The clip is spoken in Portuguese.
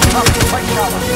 fighting up right now.